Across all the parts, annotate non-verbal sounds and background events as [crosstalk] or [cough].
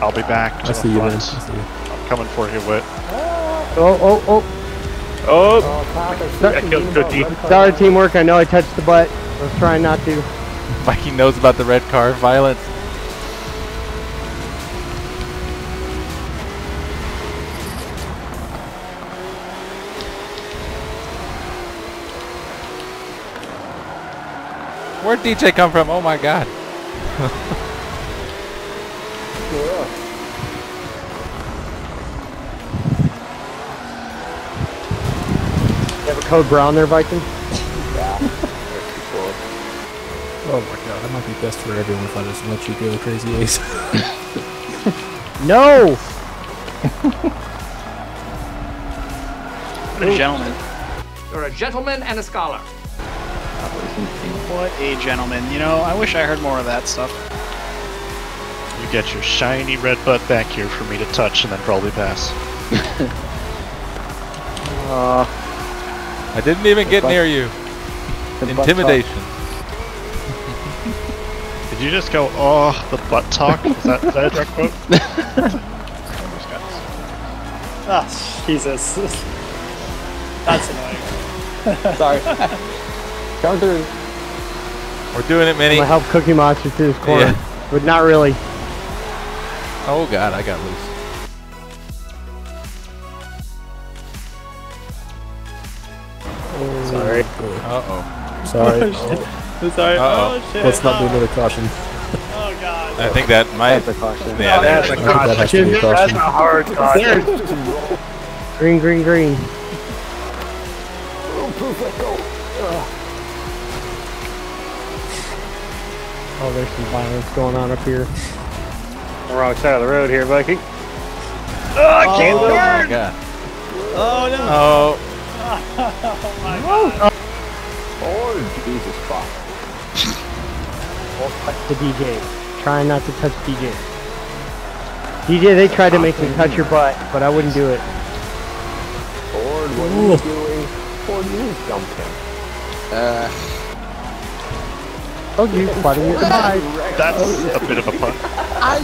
I'll be back. I to see the you, man. I see you, I'm coming for you, Wit. Oh, oh, oh. Oh, I killed Cookie. Sorry, teamwork. I know I touched the butt. I was trying not to. Viking knows about the red car violence. Where'd DJ come from? Oh my god. [laughs] You have a code brown there, Viking? [laughs] Oh my god, that might be best for everyone if I just let you go, Crazy Ace. [laughs] No! What a gentleman. You're a gentleman and a scholar. What a gentleman. You know, I wish I heard more of that stuff. You get your shiny red butt back here for me to touch and then probably pass. [laughs] Uh, I didn't even get near you. Intimidation. Did you just go, oh, the butt talk? Is that, is that a direct quote? [laughs] Ah, Jesus. That's annoying. Sorry. Come through. We're doing it, I'm gonna help Cookie Monster to this corner. Yeah. But not really. Oh god, I got loose. Sorry. Uh [laughs] oh. Sorry. I'm sorry. Uh-oh. Oh shit. Let's not do oh, another caution. oh god. I think that might. That's a caution. Yeah, That's that, I think that has to be a That's a hard caution. Green, green, green. Oh, there's some violence going on up here. Wrong side of the road here, Viking. Oh, oh my god. Oh no. Oh, [laughs] Oh my god. Oh, Jesus fuck. Don't touch the DJ. Try not to touch DJ. DJ, they tried to make me touch your butt, but I wouldn't do it. Ford, what are you doing? Ford, you jumped him. Uh, Oh, you fighting your demise. That's a bit of a pun. I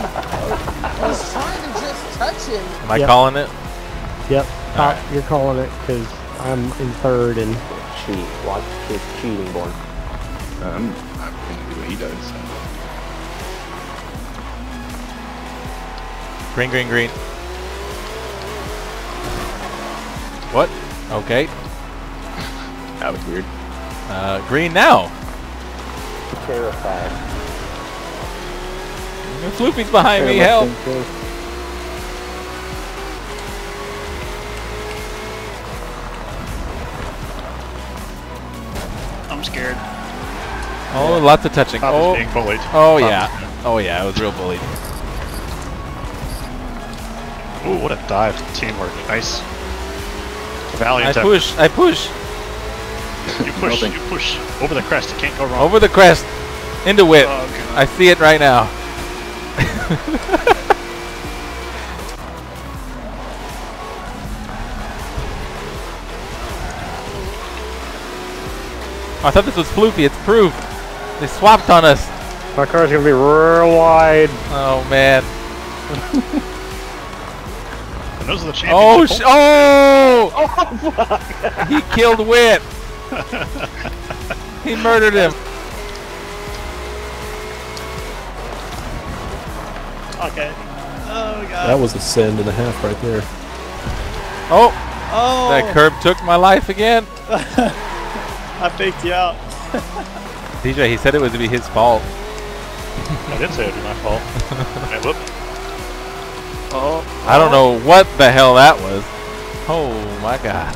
was trying to just touch him. am I Yep. calling it? Yep, top, you're calling it because I'm in third and cheat. Watch his cheating, born. Um, I'm gonna do what he does. Green, green, green. What? Okay. [laughs] That was weird. Uh, green now. Terrified. Floopy's behind me. Help! I'm scared. Oh, lots of touching. I was Oh, being bullied. oh yeah. Oh yeah, it was real bullied. Ooh, what a dive. Teamwork. Nice. Valiant I effort. push. I push You push, you push. Over the crest, it can't go wrong. over the crest into whip. Oh. I see it right now. [laughs] I thought this was floopy. It's proof. They swapped on us. My car's gonna be real wide. Oh man. [laughs] And those are the champions. Oh championship sh- oh! [laughs] oh he killed Wit. he murdered him. Okay. Oh god. That was a send and a half right there. Oh, oh. that curb took my life again. [laughs] I faked you out. [laughs] DJ, he said it was to be his fault. I did say it would be my fault. [laughs] I whoop. Oh, I don't know what the hell that was. Oh my god.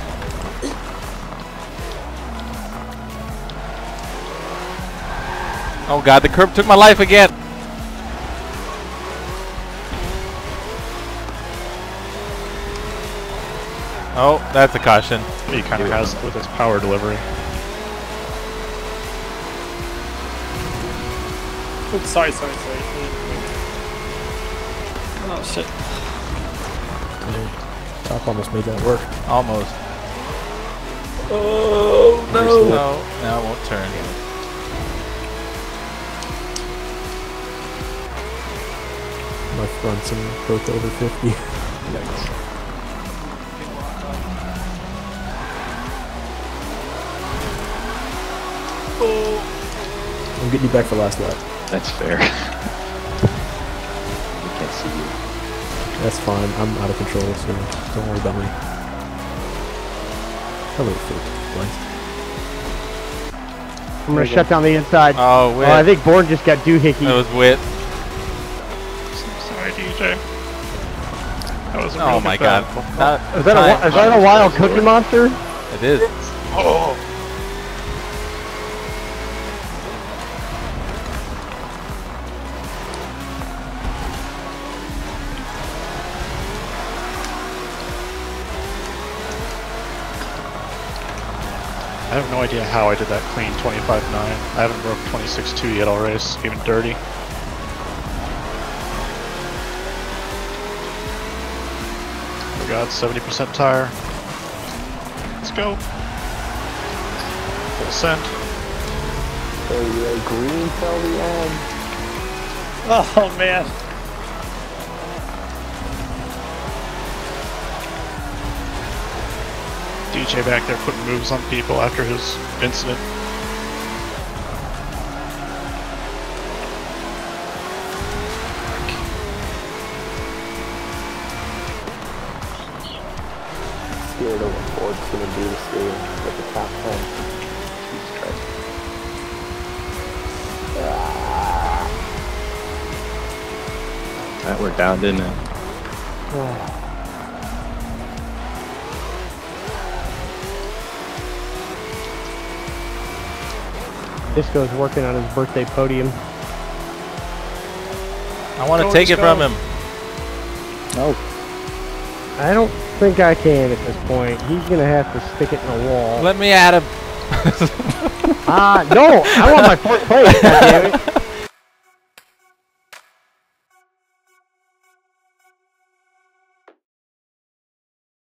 Oh god, the curb took my life again. Oh, that's a caution. He kind of has with his power delivery. Oops, [laughs] sorry, sorry, sorry. Oh shit. Top almost made that work. Almost. Oh No, no, it won't turn. My fronts and both over 50. Yikes. Oh. I'm getting you back for last lap. That's fair. [laughs] we can't see you. That's fine. I'm out of control, so don't worry about me. Hello, Phil. I'm gonna shut down the inside. Oh, wait. Oh, I think Born just got doohickey. That was wit. Sorry, DJ. That was a Oh my good god. battle. That- Is that a is that a wild cookie monster? It is. Oh. Have no idea how I did that clean 25.9. I haven't broke 26.2 yet all race, even dirty. Oh god, 70% tire. Let's go. Full send. Hey, yeah, green till the end. Oh man. DJ back there putting moves on people after his incident. Scared of what Ford's gonna do this year with the top 10. Jesus Christ. That worked out, didn't it? Ah. Disco's working on his birthday podium. I want to Go, take it from him. him. I don't think I can at this point. He's gonna have to stick it in a wall. Let me at him. Ah, [laughs] no! I want my fourth place. goddammit. [laughs]